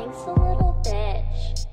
Thanks a little bitch.